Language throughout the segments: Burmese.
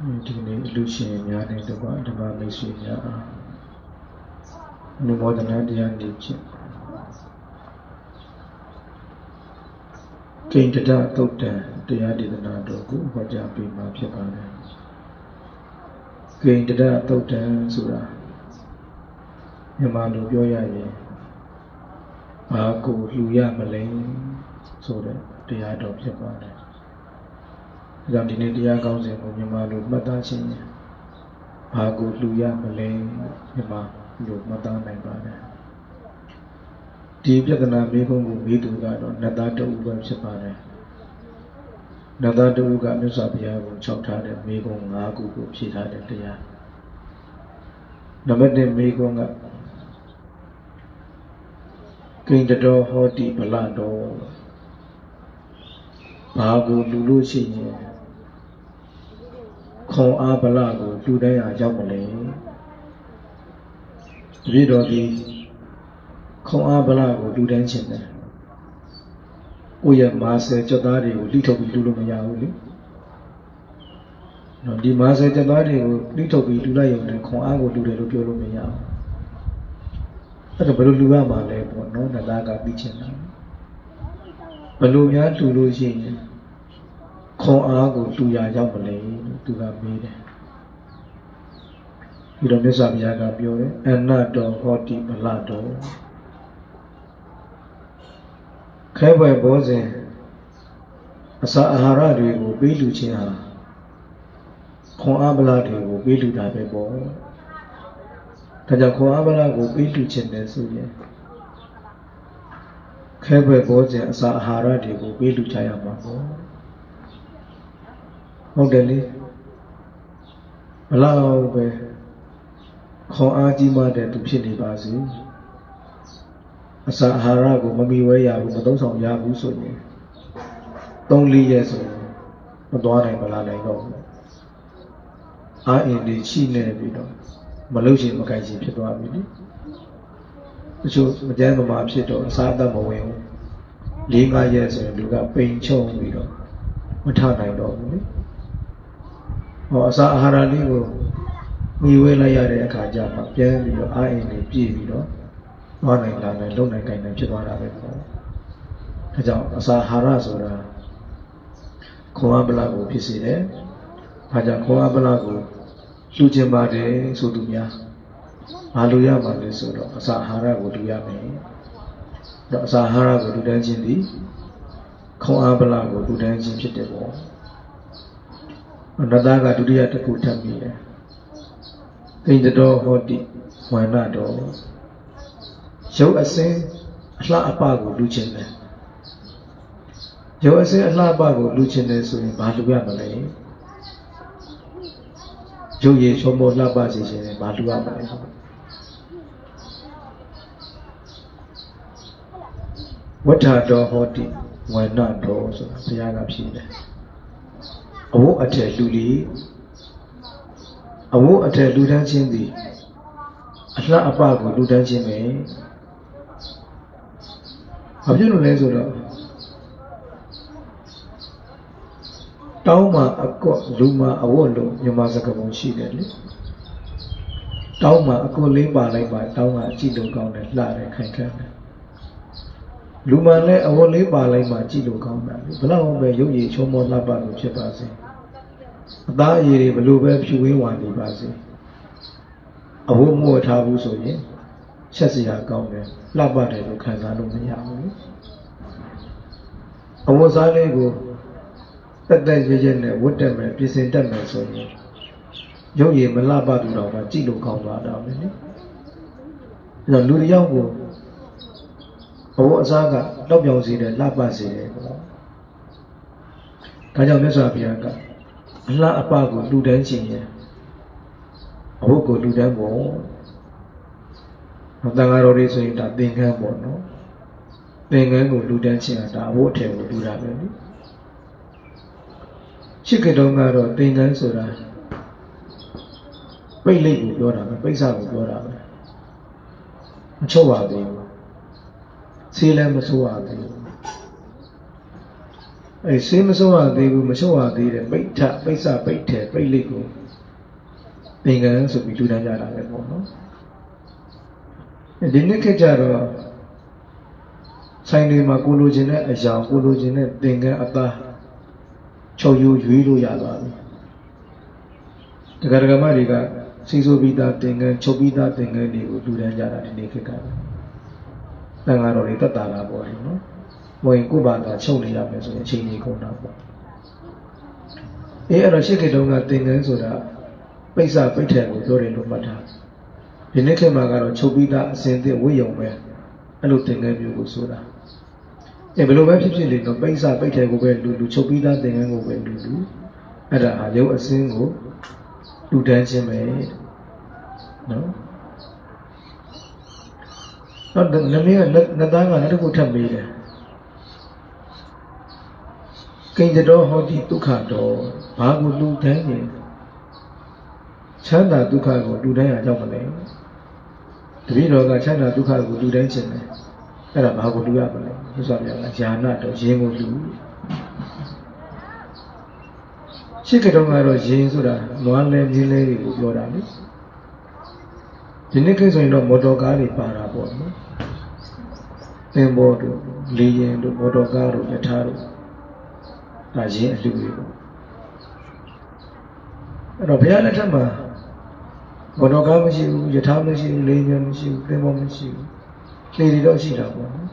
ဒီနေ့လူရှင်များနဲ့တကွာဓမ္မမိတ်ဆွေများအားအနုမောဒနာတရားနေဖြင့်ကိန္တဒသုတ်တံတရားဒေသနာတော်ကိုဟောကြားပေးမှာဖြစ်ပါတယ်ကိန္တဒသုတ်တံဆိုတာမြန်မာလိုပြောရရင်ဘာကိုလှူရမလဲဆိုတဲ့တရားတော်ဖြစ်ပါတယ်။ဒါ ကြောင့်ဒီနေ့တရားကောင်းစဉ်ကိုမြန်မာလိုမှတ်သားခြင်းဖြင့်ဘာကိုလှူရမလဲမြန်မာလိုမှတ်သားနိုင်ပါတယ်။ဒီပြဿနာမေးခွန်းကိုမေးသူကတော့နတ်သားတဦးပဲဖြစ်ပါတယ်။နတ်သားတဦးကမြတ်စွာဘုရားကိုခြောက်ထားတဲ့မေးခွန်း၅ခုကိုဖြေထားတဲ့တရား။နံပါတ်1မေးခွန်းကကိန္တတော်ဟောတိဗလတော်ဘာကိုလူလို့ရှိရင် ခွန်အားဗလကိုလူတိုင်းအားရောက်မလဲတပြည့်တော်ဒီခွန်အားဗလကိုလူတိုင်းချင်းတယ်ကိုယ့်ရဲ့မာဆယ်ကြက်သားတွေကိုလိထုတ်ပြီးလူလို့မရဘူးလေနော်ဒီမာဆယ်ကြက်သားတွေကိုလိထုတ်ပြီးလူလိုက်ရုံနဲ့ခွန်အားကိုလူတယ်လို့ပြောလို့မရဘူးအဲ့တော့ဘယ်လိုလူရမှာလဲပေါ့နော်နသားကပြီးချင်တာဘယ်လိုများလူလို့ရှိရင် ခွန်အားကိုလူရရောက်မလဲလို့သူကမေးတယ်ပြီးတော့မြတ်စွာဘုရားကပြောတယ်အနတ္တောဟောတိဗလတောခဲပွဲဘောဇင်အစာအာဟာရတွေကိုပေးလူခြင်းဟာခွန်အားဗလာတွေကိုပေးလူတာပဲပေါ့ဒါကြောင့်ခွန်အားဗလာကိုပေးလူခြင်းတယ်ဆိုရင်ခဲပွဲဘောဇင်အစာအာဟာရတွေကိုပေးလူချရမှာပေါ့ ဟုတ်တယ်လေဘလောက်ပဲခွန်အားကြီးမှတဲ့သူဖြစ်နေပါစေအစာအာဟာရကိုမမီဝဲရဘူးမသုံးဆောင်ရဘူးဆိုရင်၃၄ရက်ဆိုရင်မသွားနိုင်မလာနိုင်တော့ဘူးအာအင်ဒီချိနေပြီးတော့မလုပ်ချင်မကိုင်ချင်ဖြစ်သွားပြီလေတချို့မကြမ်းမမာဖြစ်တော့အစာအသက်မဝင်ဘူး၄၅ရက်ဆိုရင်လူကပိန်ချုံပြီးတော့မထနိုင်တော့ဘူးလေ ဟောအစာအာဟာရလေးကိုမိဝဲလိုက်ရတဲ့အခါကျမှပြန်ပြီးတော့အာအင်တွေပြည့်ပြီးတော့သွားနိုင်လာနိုင်လုံနိုင်ကြိုင်နိုင်ဖြစ်သွားတာပဲပေါ့ဒါကြောင့်အစာအာဟာရဆိုတာခွန်အားပလကိုဖြစ်စေတယ်။ဘာကြောင့်ခွန်အားပလကိုလှူခြင်းပါတယ်ဆိုသူများဘာလို့ရမှာလဲဆိုတော့အစာအာဟာရကိုလူရမယ်။တော့အစာအာဟာရကိုလူတန်းခြင်းသည်ခွန်အားပလကိုလူတန်းခြင်းဖြစ်တယ်ပေါ့။ နတ်သားကဒုတိယတစ်ခုထပ်ပြီးတယ်။ဣန္ဒတော်ဟောတိဝန္နတော်ရုပ်အစင်းအလှအပကိုလူခြင်းတယ်ရုပ်အစင်းအလှပကိုလူခြင်းတယ်ဆိုရင်ဘာလူရမလဲရုပ်ရည်ချုံမောလှပစေခြင်းနဲ့ဘာလူရမလဲဝဋ္ဌတော်ဟောတိဝန္နတော်ဆိုတာဘုရားကဖြေတယ် အဝတ်အထည်လူလီအဝတ်အထည်လူတန်းချင်းသည်အလှအပကိုလူတန်းချင်းပဲဘာဖြစ်လို့လဲဆိုတော့တောင်းမှာအကော့လူမှာအဝတ်လို့မြန်မာစကားပုံရှိတယ်လေတောင်းမှာအကော့လေးပါလိုက်ပါတောင်းကအကြည့်လို့ကောင်းတယ်လှတယ်ခိုင်ခန့်တယ် လူမှလည်းအဝတ်လေးပါလိုက်မှကြည့်လို့ကောင်းတာလေဘလောက်ပဲရုပ်ရည်ချုံမောလှပလို့ဖြစ်ပါစေအသားအရည်တွေဘလို့ပဲဖြူဝင်းဝါနေပါစေအဝတ်မို့ထားဘူးဆိုရင်ချက်စရာကောင်းတယ်လှပတယ်လို့ခံစားလို့မရဘူးအဝတ်စားလေးကိုတက်တက်ရရနဲ့ဝတ်တက်မယ်ပြင်ဆင်တက်မယ်ဆိုရင်ရုပ်ရည်မလှပသူတော့မှကြည့်လို့ကောင်းသွားတာပဲနိအဲတော့လူတစ်ယောက်ကို အဝတ်အစားကတောက်ပြောင်စေတယ်လှပစေတယ်ပေါ့ဒါကြောင့်မြတ်စွာဘုရားကအလှအပကိုလူတန်းခြင်းရဲ့အဝတ်ကိုလူတန်းဖို့တန်ဃာတော်တွေဆိုရင်ဒါသင်္ကန်းပေါ့နော်သင်္ကန်းကိုလူတန်းခြင်းကဒါအဖို့အထည်ကိုလူတာပဲလေရှိကတုံးကတော့သင်္ကန်းဆိုတာပိတ်လိပ်ကိုပြောတာပဲပိတ်စကိုပြောတာပဲမချုပ်ပါဘူး ဆေးလည်းမဆိုးပါဘူးအဲဆေးမဆုံးရသေးဘူးမဆုံးရသေးတယ်ပိဋ္ဌပိဋ္ဆပိဋ္ဌေပိဋ္လိကိုသင်္ကန်းဆိုပြီးလူတန်းကြတာပဲပေါ့နော်ဒီနေ့ခေတ်ကြတော့ဆိုင်တွေမှာကိုလိုချင်တဲ့အရာကိုလိုချင်တဲ့သင်္ကန်းအသားချုပ်ယူရွေးလို့ရပါပြီတက္ကရာမတွေကစီဆိုပြီးသားသင်္ကန်းချုပ်ပြီးသားသင်္ကန်းတွေကိုလူတန်းကြတာဒီနေ့ခေတ်က တန်ဃာတော်တွေတက်တာလာပေါ့နော်မဝင်ကိုဘာသာချုပ်နေရမယ်ဆိုရင်အချိန်ကြီးကုန်တာပေါ့အေးအဲ့တော့ရှစ်ခေတ်တုန်းကသင်္ကန်းဆိုတာပိဿပိဋ္ဌံကိုပြောတယ်လို့မှတ်ထားဒီနေ့ခေတ်မှာကတော့ချုပ်ပြီးသားအစဉ်သစ်ဝိယုံပဲအဲ့လိုသင်္ကန်းမျိုးကိုဆိုတာအဲဘယ်လိုပဲဖြစ်ဖြစ်လေတော့ပိဿပိဋ္ဌံကိုပဲလူလူချုပ်ပြီးသားသင်္ကန်းကိုပဲလူလူအဲ့ဒါဟာရုပ်အစဉ်ကိုလူတန်းခြင်းပဲနော်တော့ နမင်းကနတ်သားကလည်းတခုထပ်မေးတယ်ကိဉ္စတော်ဟောတိဒုက္ခတော်ဘာကိုလူတန်းရင်ချမ်းသာဒုက္ခကိုလူတန်းရကြောက်မလဲတပည့်တော်ကချမ်းသာဒုက္ခကိုလူတန်းခြင်းတယ်အဲ့ဒါဘာကိုလူရမလဲမြတ်စွာဘုရားကญาဏတော်ယင်ကိုလူရှိကတုံးကတော့ယင်ဆိုတာနွားလဲမြင်းလဲတွေကိုပြောတာလေ ဒီနေ့ကိဆိုရင်တော့မော်တော်ကားတွေပါတာပေါ့နော်သင်္ဘောတို့လေရင်တို့မော်တော်ကားတို့ယထာတို့ဒါရင်းအလှူတွေပေါ့အဲ့တော့ဘုရားလက်ထက်မှာဘောတော်ကားမရှိဘူးယထာမရှိဘူးလေရင်မရှိဘူးသင်္ဘောမရှိဘူးလေတွေတော့ရှိတာပေါ့နော်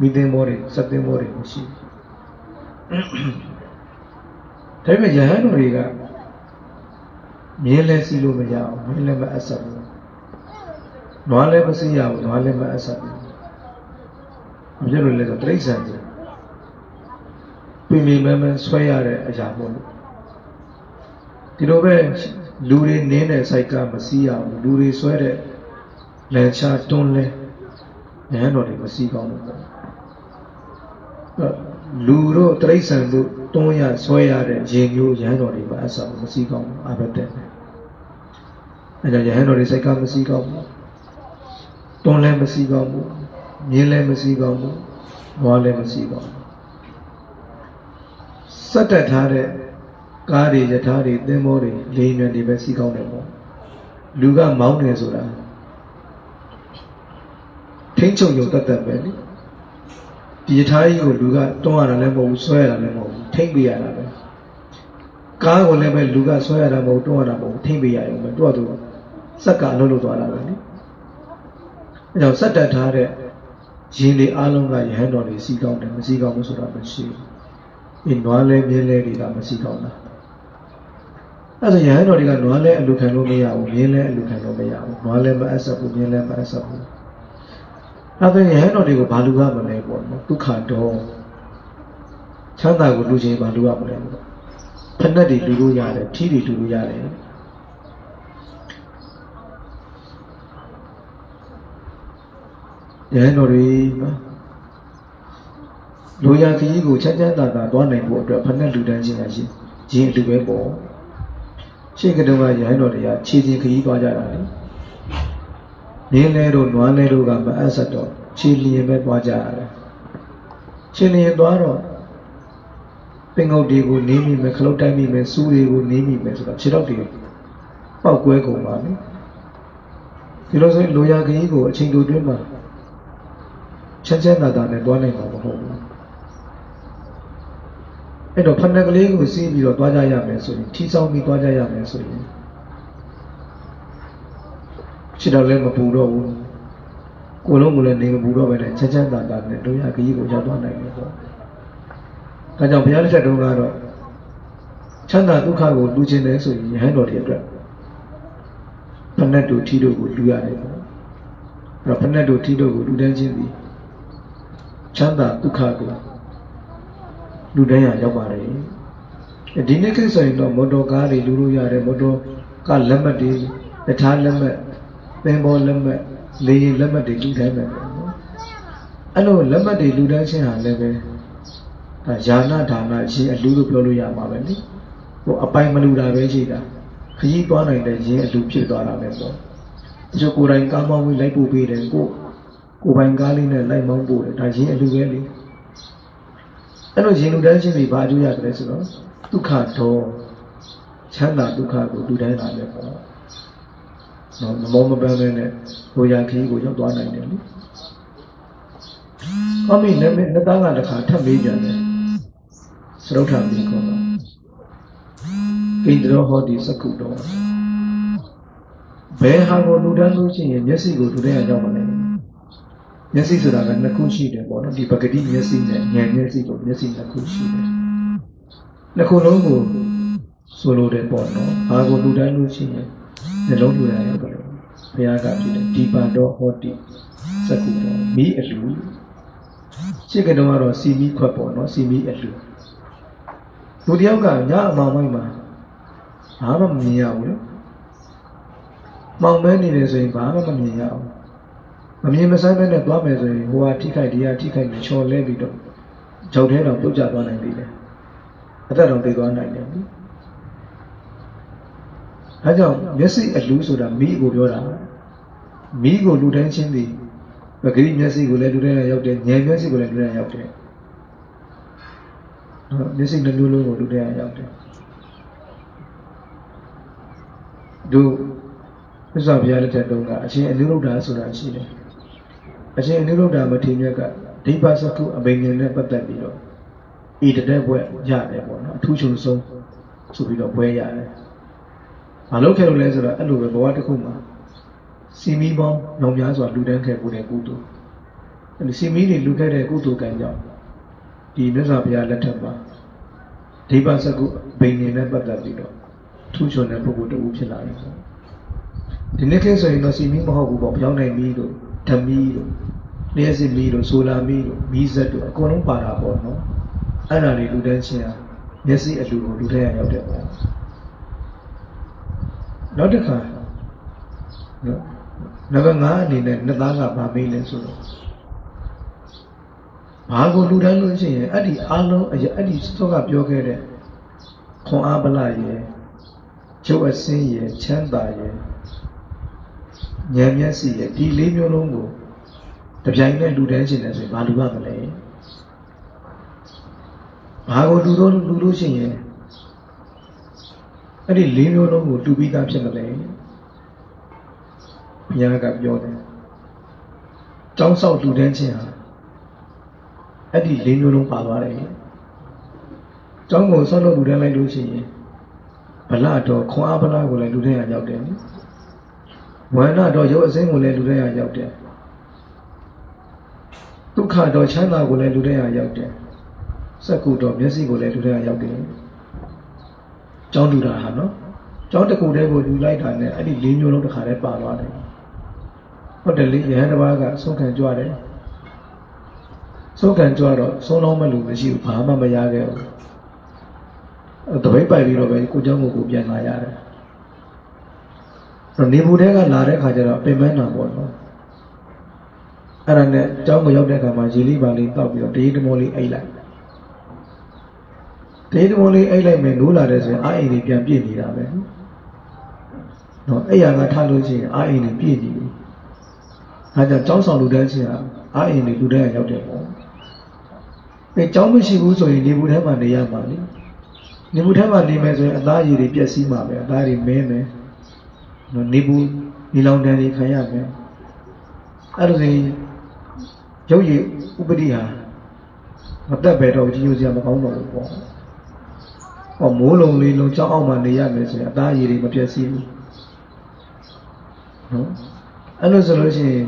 မိသင်္ဘောတွေစက်သင်္ဘောတွေမရှိဘူးဒါပေမဲ့ယဟန်တော်တွေက မြင်းလဲစီးလို့မရအောင်မြင်းလည်းမအပ်ဆက်ဘူးနွားလည်းမစီးရဘူးနွားလည်းမအပ်ဆက်ဘူးမပြလို့လဲဆိုတိရစ္ဆာန်တွေပြင်းပြင်းမဲမဲဆွဲရတဲ့အရာပေါ့လို့ဒီလိုပဲလူတွေနင်းတဲ့စိုက်ကမစီးရဘူးလူတွေဆွဲတဲ့လန်ချတွန်းလဲဉာဏ်တော်တွေမစီးကောင်းဘူးပေါ့လူတို့တိရစ္ဆာန်တို့ တွန်းရဆွဲရတဲ့ရင်မျိုးရဟန်းတော်တွေမအဆောက်မစီးကောင်းဘူးအဘတ်တဲ့အဲဒါရဟန်းတော်တွေစိတ်ကမစီးကောင်းဘူးတွန်းလည်းမစီးကောင်းဘူးမြင်းလည်းမစီးကောင်းဘူးနွားလည်းမစီးကောင်းဘူးစက်တက်ထားတဲ့ကားတွေယထာတွေသင်္ဘောတွေလေယာဉ်တွေပဲစီးကောင်းတယ်ပေါ့လူကမောင်းတယ်ဆိုတာထိမ့်ချုပ်ရုံတတ်တတ်ပဲလေ ဒီယထာကြီးကိုလူကတွန်းရတာလည်းမဟုတ်ဘူးဆွဲရတာလည်းမဟုတ်ဘူးထိမ့်ပေးရတာပဲကားကိုလည်းပဲလူကဆွဲရတာမဟုတ်တွန်းရတာမဟုတ်ထိမ့်ပေးရရုံပဲတွတ်တူစက်ကအလုပ်လုပ်သွားတာပဲလေအဲကြောင့်စက်တက်ထားတဲ့ရင်တွေအားလုံးကယဟန်တော်တွေစီကောင်းတယ်မစီကောင်းဘူးဆိုတာမရှိဘူးဒီနွားလဲမြင်းလဲတွေကမစီကောင်းတာအဲဆိုယဟန်တော်တွေကနွားလဲအလူခံလို့မရဘူးမြင်းလဲအလူခံလို့မရဘူးနွားလဲမအပ်ဆက်ဘူးမြင်းလဲမအပ်ဆက်ဘူး အဲဒါယဟန်တော်တွေကိုဘာလူကမလဲပေါ့နော်ဒုက္ခတော်ချမ်းသာကိုလူချင်းဘာလူကမလဲပေါ့ဖက်နဲ့တွေလူလို့ရတယ်ထီးတွေလူလို့ရတယ်ရဟန်းတော်တွေနော်လူရခကြီးကိုချမ်းချမ်းသာသာသွားနိုင်ဖို့အတွက်ဖက်နဲ့လူတန်းခြင်းကရှိရင်လူပဲပေါ့ရှေ့ကတုန်းကရဟန်းတော်တွေကခြေချင်းခကြီးသွားကြတာလေ နင်းလဲတို့နွားလဲတို့ကမအပ်ဆက်တော့ခြေလျင်ပဲသွားကြရတယ်ခြေလျင်သွားတော့ပင်ငုတ်တွေကိုနင်းမိမယ်ခလုတ်တိုက်မိမယ်စူးတွေကိုနင်းမိမယ်ဆိုတော့ခြေတော့တွေပောက်ကွဲကုန်ပါမယ်ဒီလိုဆိုရင်လိုရာခကြီးကိုအချိန်တူတွင်းမှာချမ်းချမ်းသာသာနဲ့သွားနိုင်မှာမဟုတ်ဘူးအဲ့တော့ဖဏကလေးကိုစီးပြီးတော့သွားကြရမယ်ဆိုရင်ထီဆောင်ပြီးသွားကြရမယ်ဆိုရင် ခြေတော်လည်းမပူတော့ဘူးကိုလုံးကလည်းနေမပူတော့ပဲနဲ့ချမ်းချမ်းသာသာနဲ့တို့ရခကြီးကိုရောက်သွားနိုင်တယ်ပေါ့ဒါကြောင့်ဘုရားလက်ထက်တုန်းကတော့ချမ်းသာဒုက္ခကိုလူချင်းတယ်ဆိုရင်ယဟန်တော်တွေအတွက်ဖဏတ်တို့ထီတို့ကိုလူရတယ်ပေါ့အဲ့တော့ဖဏတ်တို့ထီတို့ကိုလူတန်းချင်းပြီးချမ်းသာဒုက္ခကိုလူတိုင်းရရောက်ပါတယ်ဒီနေ့ကိစ္စရင်တော့မော်တော်ကားတွေလူလို့ရတယ်မော်တော်ကလက်မှတ်တွေတခြားလက်မှတ် သင်္ဘောလက်မှတ်လေယာဉ်လက်မှတ်တွေလူတိုင်းပဲနော်အဲ့လိုလက်မှတ်တွေလူတိုင်းချင်းဟာလည်းပဲဒါယာနာဒါနရှင်အလူလို့ပြောလို့ရမှာပဲလေဟိုအပိုင်မလူတာပဲရှိတာခကြီးသွားနိုင်တဲ့ရင်အလူဖြစ်သွားတာပဲပေါ့ဒီလိုကိုယ်တိုင်ကားမောင်းပြီးလိုက်ပို့ပေးတယ်ကိုကိုပိုင်ကားလေးနဲ့လိုက်မောင်းပို့တယ်ဒါရင်အလူပဲလေအဲ့လိုရင်လူတန်းချင်းတွေဘာအကျိုးရတယ်ဆိုတော့ဒုက္ခတော့ချမ်းသာဒုက္ခကိုလူတိုင်းလာတယ်ပေါ့ နော်မမောမပန်းပဲနဲ့ဟိုရာခီးကိုရောက်သွားနိုင်တယ်လေအမေနဲ့နှစ်သားကတစ်ခါထပ်မေးပြန်တယ်သရုတ်ထမင်းကောကိန္ဒရောဟောဒီစကုတော်ဘယ်ဟာကိုလူတန်းလို့ရှိရင်မျက်စိကိုလူတိုင်းရောက်ပါလိမ့်မယ်မျက်စိဆိုတာကနှစ်ခုရှိတယ်ပေါ့နော်ဒီပဂတိမျက်စိနဲ့ဉာဏ်မျက်စိကိုမျက်စိနှစ်ခုရှိတယ်နှစ်ခုလုံးကိုဆိုလိုတယ်ပေါ့နော်ဘာကိုလူတိုင်းလို့ရှိရင် နှလုံးလူတိုင်းရောက်ပါလိမ့်မယ်ဘုရားကပြတယ်ဒီပါတော့ဟောတိစကုတော်မိအလူရှင်းကတော့ကတော့စီမီခွက်ပေါ့နော်စီမီအလူလူတယောက်ကညအမောင်မိုက်မှာဘာမှမမြင်ရဘူးလေမောင်မဲနေတယ်ဆိုရင်ဘာမှမမြင်ရဘူးမမြင်မဆန်းပဲနဲ့သွားမယ်ဆိုရင်ဟိုဟာထိခိုက်ဒီဟာထိခိုက်နေချော်လဲပြီးတော့ဂျောက်ထဲတော့ပြုတ်ကျသွားနိုင်သေးတယ်အသက်တော်ပြေသွားနိုင်တယ် အဲကြောင့်မျက်စိအလူဆိုတာမိကိုပြောတာမိကိုလူတိုင်းချင်းသည်ပဂရိမျက်စိကိုလည်းလူတိုင်းရောက်တယ်ဉာဏ်မျက်စိကိုလည်းလူတိုင်းရောက်တယ်မျက်စိနှမျိုးလုံးကိုလူတိုင်းရောက်တယ်တို့သစ္စာဘုရားလက်ထက်တုန်းကအရှင်အနုရုဒ္ဓဆိုတာရှိတယ်အရှင်အနုရုဒ္ဓမထေရမြတ်ကဒိဗ္ဗစကုအဘိညာဉ်နဲ့ပတ်သက်ပြီးတော့ဤတဲ့ဘွဲ့ရတယ်ပေါ့နော်အထူးချုံဆုံးဆိုပြီးတော့ဘွဲရတယ် မလုပ်ခဲ့လို့လဲဆိုတော့အဲ့လိုပဲဘဝတစ်ခုမှာစီမီပေါင်းညောင်များစွာလူတန်းခဲ့ကိုတဲ့ကုသိုလ်အဲ့ဒီစီမီတွေလူခဲ့တဲ့ကုသိုလ်ကံကြောင့်ဒီမြတ်စွာဘုရားလက်ထက်မှာဒိဗ္ဗစကုဘိညာဉ်နဲ့ပတ်သက်ပြီးတော့ထူးချွန်တဲ့ပုဂ္ဂိုလ်တူဖြစ်လာတယ်ဆိုဒီနေ့ခေတ်ဆိုရင်တော့စီမီမဟုတ်ဘူးပေါ့ပြောင်းနိုင်မီးတို့ဓမီတို့လျှက်စစ်မီးတို့ဆိုလာမီးတို့မီးစက်တို့အကုန်လုံးပါတာပေါ့နော်အဲ့ဒါတွေလူတန်းချင်းဟာမျက်စိအလူကိုလူထဲရရောက်တယ်ပေါ့ နောက်တစ်ခါနော်နံပါတ်5အနေနဲ့နှစ်သားကဗာမေးလဲဆိုတော့ဘာကိုလူတန်းလို့ရှိရင်အဲ့ဒီအားလုံးအဲ့ဒီစောကပြောခဲ့တဲ့ခွန်အားပလရဲ့ကျုပ်အစင်းရဲ့ချမ်းသာရဲ့ဉာဏ်မျက်စိရဲ့ဒီလေးမျိုးလုံးကိုတပြိုင်နဲ့လူတန်းရှင်တယ်ဆိုရင်ဘာလူရမလဲဘာကိုလူတော့လူလို့ရှိရင် အဲ့ဒီလေးမျိုးလုံးကိုတူပြီးသားဖြစ်မလဲဘုရားကပြောတယ်ကျောင်းဆောက်လူတန်းချင်းဟာအဲ့ဒီလေးမျိုးလုံးပါသွားတယ်ကျောင်းကိုဆောက်လို့လူတန်းလိုက်လို့ရှိရင်ဗလာတော့ခွန်အားဗလာကိုလည်းလူတန်းရရောက်တယ်ဝန္ဒတော့ရုပ်အစင်းကိုလည်းလူတန်းရရောက်တယ်ဒုက္ခတော့ချမ်းသာကိုလည်းလူတန်းရရောက်တယ်စက္ကုတော့မျက်စိကိုလည်းလူတန်းရရောက်တယ် ကျောင်းလူတာဟာနော်ကျောင်းတစ်ခုတည်းကိုလူလိုက်တာနဲ့အဲ့ဒီလေးမျိုးလုံးတစ်ခါတည်းပါသွားတယ်ဟုတ်တယ်လေယဟန်တစ်ပါးကဆုံးခံကြွတယ်ဆုံးခံကြွတော့ဆုံးလုံးမလူမရှိဘူးဘာမှမရခဲ့ဘူးတပိတ်ပိုက်ပြီးတော့ပဲကိုเจ้าကိုကိုပြန်လာရတယ်နေဘူးတဲကလာတဲ့ခါကျတော့ပင်မနာပေါ့နော်အဲ့ဒါနဲ့เจ้าကိုရောက်တဲ့ခါမှာရေလေးပါလေးတောက်ပြီးတော့တေးတမောလေးအိတ်လိုက် တေးတမောလေးအိတ်လိုက်မယ်နိုးလာတဲ့ဆိုရင်အာအိမ်တွေပြန်ပြည့်နေတာပဲနော်အဲ့ရကထားလို့ရှိရင်အာအိမ်တွေပြည့်နေပြီအဲကြောင့်ကျောင်းဆောင်လူတန်းချင်းဟာအာအိမ်တွေလူတန်းရောက်တယ်ပေါ့အဲကျောင်းမရှိဘူးဆိုရင်နေဘူးထဲမှာနေရမှာလေနေဘူးထဲမှာနေမယ်ဆိုရင်အသားရည်တွေပျက်စီးမှာပဲအသားတွေမင်းမယ်နော်နေဘူးနေလောင်တန်းတွေခံရမယ်အဲ့လိုဆိုရင်ရုပ်ရည်ဥပဒိဟာမတက်ပဲတော့ကြီးညိုစရာမကောင်းတော့ဘူးပေါ့ ဟောမိုးလုံးလေးလုံးကြောက်အောင်မှနေရမယ်ဆိုရင်အသားရည်တွေမပျက်စီးဘူးနော်အဲ့လိုဆိုလို့ရှိရင်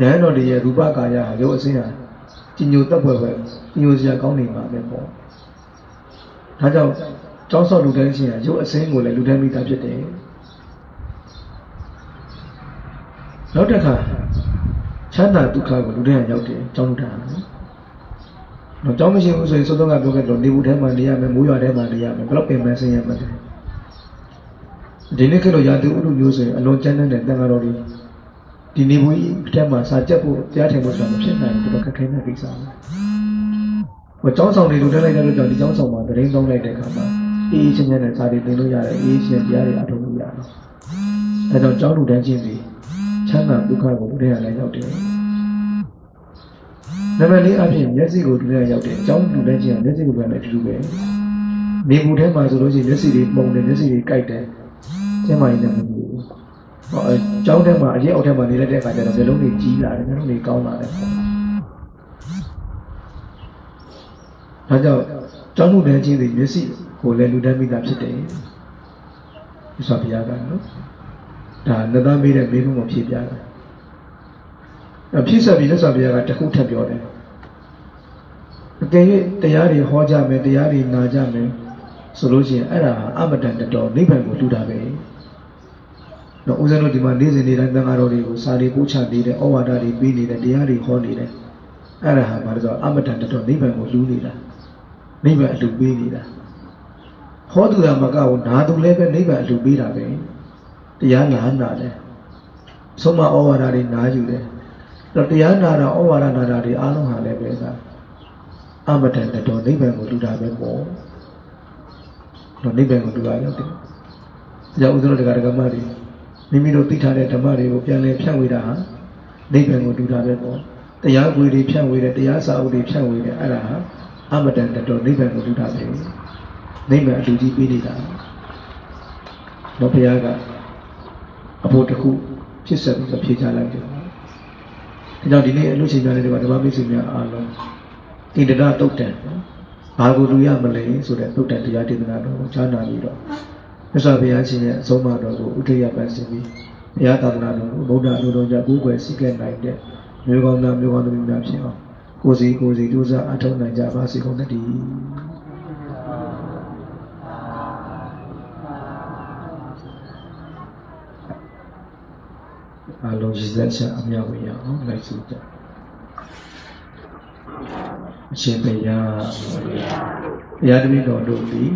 ဉာဏ်တော်တွေရဲ့ရူပကာယဟာရုပ်အစင်းဟာကြီးညိုတက်ပွဲပဲကြီးညိုစရာကောင်းနေမှာပဲပေါ့ဒါကြောင့်ကျောင်းဆောက်လူတန်းရှင်ဟာရုပ်အစင်းကိုလည်းလူတန်းမိတာဖြစ်တယ်နောက်တစ်ခါချမ်းသာဒုက္ခကိုလူတန်းရောက်တယ်ကျောင်းလူတန်းနော် တော့ကျောင်းမရှိဘူးဆိုရင်စောစောကပြောခဲ့တော့နေဘူးထဲမှာနေရမယ်မိုးရွာထဲမှာနေရမယ်ဘယ်တော့ပင်ပန်းဆင်းရမှာလဲဒီနေ့ခေတ်လိုရာသူဥဒုမျိုးဆိုရင်အလွန်ကျန်းတဲ့တန်ဃာတော်တွေဒီနေဘူးအထက်မှာစာကြက်ဖို့တရားထိုင်ဖို့ဆိုတာမဖြစ်နိုင်ဘူးတော့ခက်ခဲတဲ့ကိစ္စပဲ။ဟိုကျောင်းဆောင်တွေလူတက်လိုက်တဲ့လို့ကြောင့်ဒီကျောင်းဆောင်မှာတရင်သုံးလိုက်တဲ့အခါမှာအေးအေးချမ်းချမ်းနဲ့စာတွေသင်လို့ရတယ်အေးချမ်းတရားတွေအထောက်လို့ရတယ်။အဲကြောင့်ကျောင်းလူတန်းချင်းစီချမ်းသာဒုက္ခကိုလူတွေကလည်းရောက်တယ်။ နံပါတ်၄အဖြစ်မျက်စိကိုတူတဲ့ရောက်တယ်အကြောင်းတူတဲ့ချင်းကမျက်စိကိုတူတဲ့အတူတူပဲနေဘူးထဲမှာဆိုလို့ရှိရင်မျက်စိတွေပုံတယ်မျက်စိတွေကြိုက်တယ်ကျင်းမာရင်လည်းမဘူးဟောအကြောင်းထဲမှာအရင်အောက်ထဲမှာနေလိုက်တဲ့အခါကျတော့မျက်လုံးတွေကြီးလာတယ်မျက်လုံးတွေကောင်းလာတယ်ဒါကြောင့်ကြောင်းမှုတဲ့ချင်းတွေမျက်စိကိုလည်းလူတန်းမိတာဖြစ်တယ်ဒီဆိုပြရတာနော်ဒါနသားမေးတဲ့မေးခွန်းကိုဖြေပြတာအ ဖြစ်ဆက်ပြီးလက်စွာဘုရားကတခုထပ်ပြောတယ်အကယ်၍တရားတွေဟောကြမယ်တရားတွေနာကြမယ်ဆိုလို့ရှိရင်အဲ့ဒါဟာအမတန်တတော်နိဗ္ဗာန်ကိုတူတာပဲတော့ဦးဇင်းတို့ဒီမှာနေ့စဉ်နေ့တိုင်းသံဃာတော်တွေကိုစာရီပို့ချနေတဲ့ဩဝါဒတွေပေးနေတဲ့တရားတွေဟောနေတယ်အဲ့ဒါဟာဘာလို့ဆိုအမတန်တတော်နိဗ္ဗာန်ကိုလူနေတာနိဗ္ဗာန်အလူပေးနေတာဟောသူရမကကိုနာသူလည်းပဲနိဗ္ဗာန်အလူပေးတာပဲတရားနာနာတယ်ဆုံးမဩဝါဒတွေနာယူတယ် တော့တရားနာတာဩဝါဒနာတာတွေအားလုံးဟာလည်းပဲကအမတန်တတော်နိဗ္ဗာန်ကိုလူတာပဲပေါ့တော့နိဗ္ဗာန်ကိုလူတာရောက်တယ်။ကြောင့်ဥဒ္ဒရတရားဓမ္မတွေမိမိတို့သိထားတဲ့ဓမ္မတွေကိုပြန်လည်ဖြန့်ဝေတာဟာနိဗ္ဗာန်ကိုလူတာပဲပေါ့။တရားကွေတွေဖြန့်ဝေတယ်တရားစာအုပ်တွေဖြန့်ဝေတယ်အဲ့ဒါဟာအမတန်တတော်နိဗ္ဗာန်ကိုလူတာပဲ။နိဗ္ဗာန်အလူကြီးပေးနေတာ။တော့ဘုရားကအဖို့တစ်ခုဖြစ်ဆက်ပြီးဖြေချလိုက်တယ်။ ဒါကြောင့်ဒီနေ့အလို့ရှိကြတဲ့ဒီမှာဓမ္မမိတ်ဆွေများအားလုံးဣန္ဒရတုတ်တန်နော်ဘာကိုလူရမလဲဆိုတဲ့တုတ်တန်တရားဒေသနာတော်ကိုကြားနာပြီးတော့မြတ်စွာဘုရားရှင်ရဲ့အဆုံးအမတော်ကိုဥဒိယပန်စင်ပြီးဘုရားသာသနာတော်ကိုဗုဒ္ဓအလိုတော်ကြကိုးကွယ်စိတ်ကဲနိုင်တဲ့မျိုးကောင်းသားမျိုးကောင်းသမီးများဖြစ်အောင်ကိုယ်စီကိုယ်စီကြိုးစားအထောက်နိုင်ကြပါစေကုန်သတည်း အလုံးရည်စက်ချက်အမြောက်ရအောင်လိုက်စုကြအရှင်ဘုရားဘုရားတပည့်တော်တို့သည်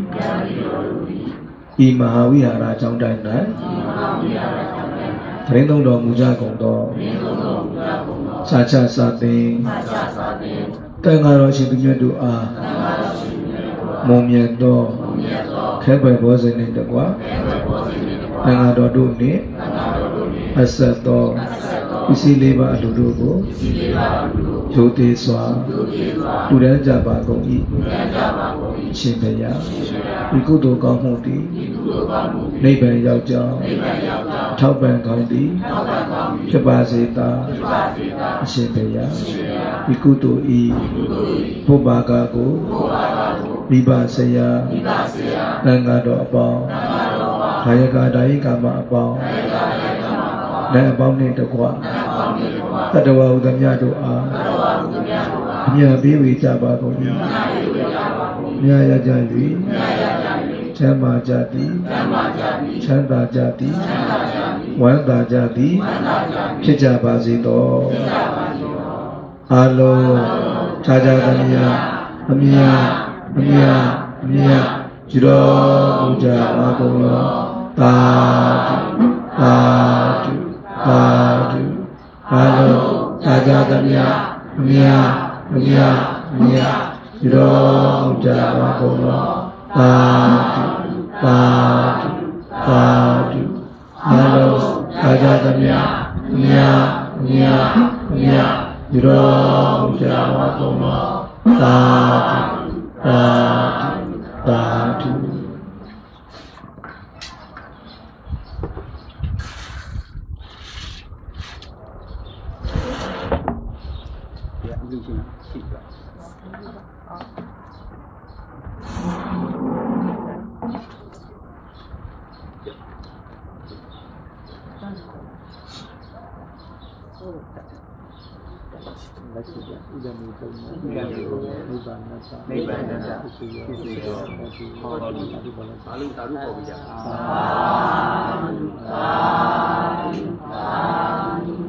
ဤမဟာဝိဟာရအကြောင်းတိုင်း၌သတင်းသုံးတော်မူကြကုန်သောစာချစာသင်တန်ဃာတော်ရှင်သူမြတ်တို့အားမုံမြတ်သောခဲပွဲဘောဇဉ်နှင့်တကွာတန် ဃာတော်တို့နှင့်အဆက်သောပစ္စည်းလေးပါအလိုတို့ကိုရိုသေစွာလူရန်ကြပါကုန်၏ရှင်ဘုရားဒီကုသိုလ်ကောင်းမှုသည်နိဗ္ဗာန်ရောက်ကြောင်းထောက်ပံ့ကောင်းသည်ဖြစ်ပါစေသာအရှင်ဘုရားဒီကုသိုလ်ဤဘုဘာကကိုမိဘဆရာသံဃာတော်အပေါင်း ကာယကာတာယိကာမအပေါင်းနဲ့အပေါင်းနဲ့တကွသတ္တဝါဥဒမြတို့အားအမြပေးဝေကြပါကုန်၏မြတ်ရကြ၏ချမ်းသာကြသည်ချမ်းသာကြသည်ဝမ်းသာကြသည်ဖြစ်ကြပါစေသောအာလောခြားခြားသမီးအမြအမြအမြဒီတော်ဘုရားအာကုန်တော် သာဓုသာဓုသာဓုအာလုံးသာကြသမျှအမြတ်အမြတ်အမြတ်ဒီတော်ကြပါကုန်သောသာဓုသာဓုသာဓုအာလုံးသာကြသမျှအမြတ်အမြတ်အမြတ်ဒီတော်ကြပါကုန်သောသာဓုသာဓုသာဓု ဒီအလူချင်းရှိတာ လက်ရှိက ဥဒမေတုံနိဗ္ဗာန်နိဗ္ဗာန်နိဗ္ဗာန်နသနိဗ္ဗာန်နတဖြစ်စေဖြစ်စေသောဟောတော်ဒီဘုရားဘာလို့သာဓုပေါ်ပြကြသာဓုသာဓုသာဓု